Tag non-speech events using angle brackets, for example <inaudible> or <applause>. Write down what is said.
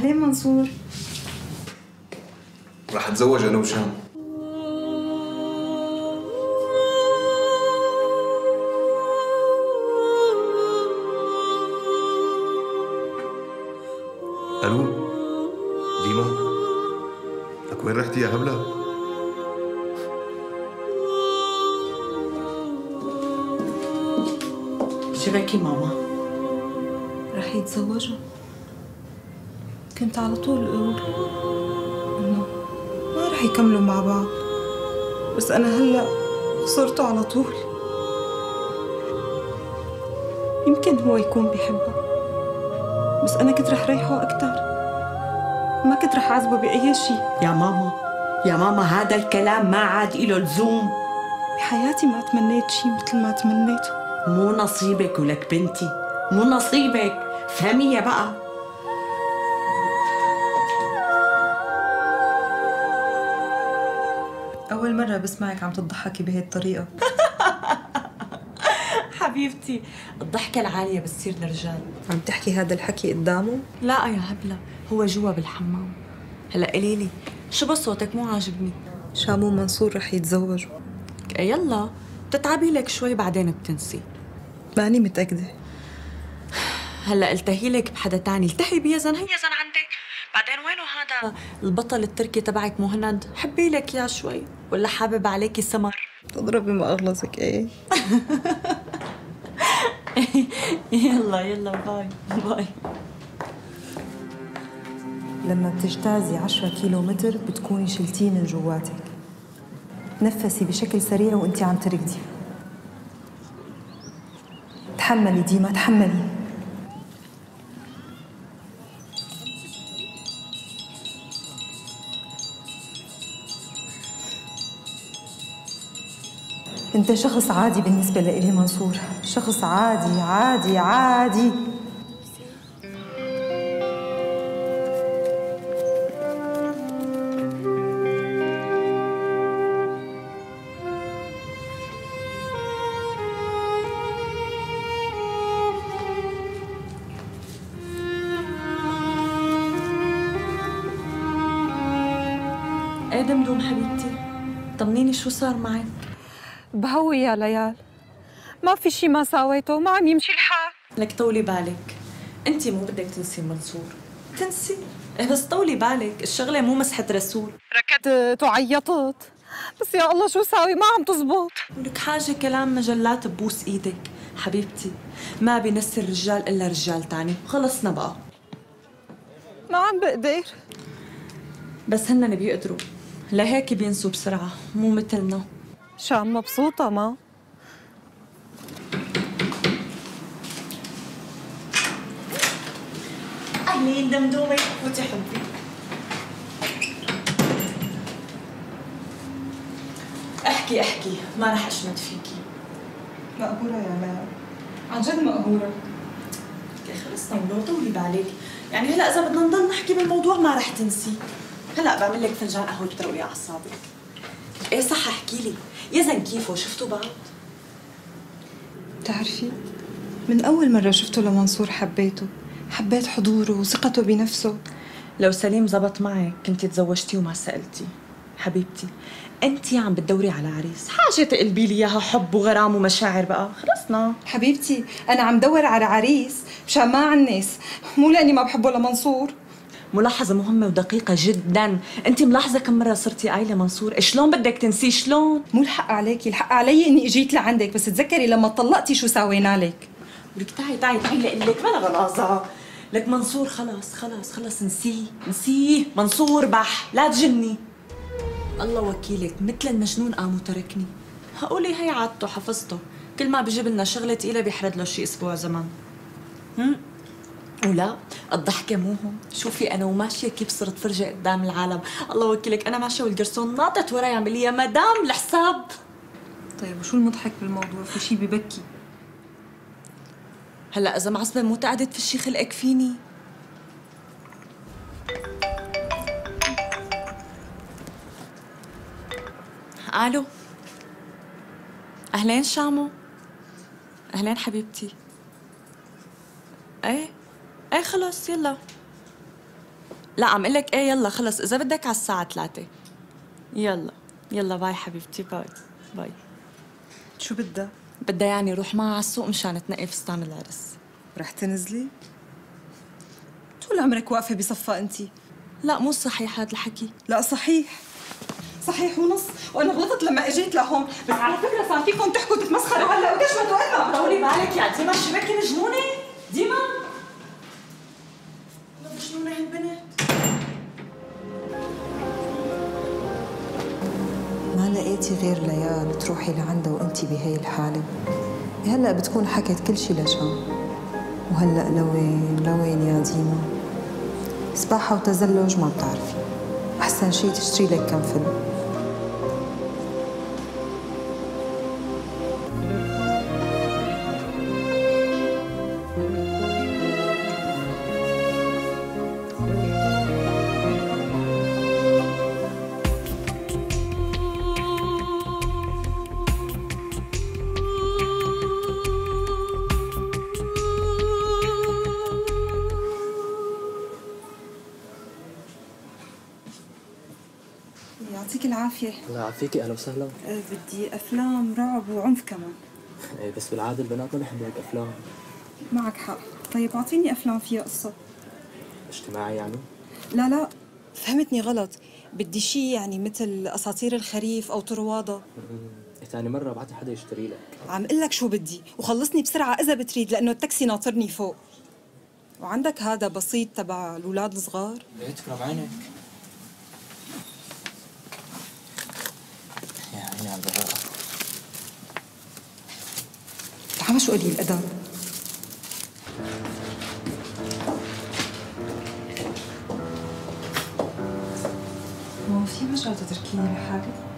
أهلين منصور. رح أتزوج أنا وشام. ألو ديما. لك وين رحتي يا هبلة؟ شبكي ماما؟ رح يتزوجوا. كنت على طول أقول إنه ما رح يكملوا مع بعض. بس أنا هلأ خسرته على طول. يمكن هو يكون بيحبها بس أنا كنت رح ريحه أكتر. ما كنت رح أعذبه بأي شيء يا ماما. يا ماما هذا الكلام ما عاد له لزوم. بحياتي ما تمنيت شيء مثل ما تمنيته. مو نصيبك ولك بنتي. مو نصيبك. فهمي بقى. أول مرة بسمعك عم تضحكي بهي الطريقة. <laughs> حبيبتي الضحكة العالية بتصير للرجال. عم تحكي هذا الحكي قدامه؟ لا يا هبلة هو جوا بالحمام. هلا قولي لي شو بس صوتك مو عاجبني. شامو ومنصور رح يتزوجوا إيه يلا. بتتعبي لك شوي بعدين بتنسي. ماني متأكدة. <sighs> هلا التهي لك بحدا تاني. التهي بيزن. هي يزن عندك بعدين وينه هذا؟ البطل التركي تبعك مهند. حبي لك يا شوي. ولا حابب عليكي سمر تضربي ما أغلظك إيه؟ <laughs> يلا يلا باي باي. لما بتجتازي 10 كيلو متر بتكوني شلتيه من جواتك. تنفسي بشكل سريع وانت عم تركضي. تحملي ديما تحملي. أنت شخص عادي بالنسبة لإلي منصور. شخص عادي عادي عادي. إيه دمدوم حبيبتي طمنيني شو صار معك؟ بهوي يا ليال. ما في شي ما ساويته ما عم يمشي الحال. لك طولي بالك. انت مو بدك تنسي منصور. تنسي؟ بس طولي بالك الشغلة مو مسحة رسول. ركضت وعيطت بس يا الله شو ساوي؟ ما عم تزبط. ولك حاجة كلام مجلات ببوس إيدك. حبيبتي ما بينسي الرجال إلا رجال تاني. خلصنا بقى. ما عم بقدر. بس هن بيقدروا. لهيك بينسوا بسرعة مو مثلنا. شام مبسوطة ما؟ اهلين دمدومه فوتي حبي. أحكي أحكي ما رح أشمت فيكي. مقهورة يا ليال عن جد مقهورة. يا خلصنا ولو طولي بالك يعني هلا إذا بدنا نضل نحكي بالموضوع ما رح تنسي. هلا بعمل لك فنجان قهوة بتروي أعصابك. إيه صح احكي لي. يا زن كيفه؟ شفتوا بعض؟ بتعرفي من أول مرة شفته لمنصور حبيته. حبيت حضوره وثقته بنفسه. لو سليم زبط معك كنتي تزوجتي وما سألتي. حبيبتي أنت عم بتدوري على عريس. حاجة تقلبي لي إياها حب وغرام ومشاعر بقى. خلصنا. حبيبتي أنا عم دور على عريس مشان ما عنس مو لأني ما بحبه لمنصور. ملاحظة مهمة ودقيقة جدا، أنت ملاحظة كم مرة صرتي قايلة منصور، شلون بدك تنسيه شلون؟ مو الحق عليكي الحق علي إني إجيت لعندك بس تذكري لما طلقتي شو ساوينا لك؟ ولك تعي تعي تعي لك بلا غلاظة. لك منصور خلص خلص خلص نسيه نسيه. منصور بح لا تجني الله وكيلك مثل المجنون قام وتركني هقولي هي عادته حفظته. كل ما بجيب لنا شغلة تقيلة بيحرد له شي أسبوع زمان هم؟ ولا الضحكة مو هون شوفي أنا وماشية كيف صرت فرجة قدام العالم. الله وكيلك أنا ماشية والقرصون ناطت وراي عم لي يا مدام الحساب. طيب وشو المضحك بالموضوع؟ في شي ببكي. هلأ إذا معصبة مو تقعدت في شي خلقك فيني؟ ألو؟ أهلين شامو؟ أهلين حبيبتي؟ إيه؟ إيه خلص يلا. لا عم أقول لك إيه يلا خلص. إذا بدك على الساعة 3 يلا. يلا باي حبيبتي باي. باي. شو بدها؟ بدها يعني روح معها على السوق مشان تنقي فستان العرس. رح تنزلي؟ طول عمرك واقفة بصفة أنت؟ لا مو صحيح هذا الحكي. لا صحيح. صحيح ونص. وأنا غلطت لما إجيت لهون. بس على فكرة صار فيكم تحكوا تتمسخروا هلا. ما توقفنا طولي غير ليال تروحي لعندها وانتي بهي الحالة. هلأ بتكون حكت كل شي لشان وهلأ لوين لوين يا ديما؟ سباحة وتزلج ما بتعرفي. أحسن شي تشتري لك كم فيلم. يعطيك العافية. الله يعافيكي أهلا وسهلا. أه بدي أفلام رعب وعنف كمان. إيه بس بالعادة البنات ما بيحبوا هيك أفلام. معك حق. طيب أعطيني أفلام فيها قصة. اجتماعي يعني؟ لا لا. فهمتني غلط. بدي شيء يعني مثل أساطير الخريف أو طروادة إيه ثاني مرة ابعثي حدا يشتري لك. عم أقول لك شو بدي. وخلصني بسرعة إذا بتريد لأنه التاكسي ناطرني فوق. وعندك هذا بسيط تبع الأولاد الصغار؟ إيه تكرم عينك. البراءة تعال شو قليل الادب هو في وجع تتركيني لحالي؟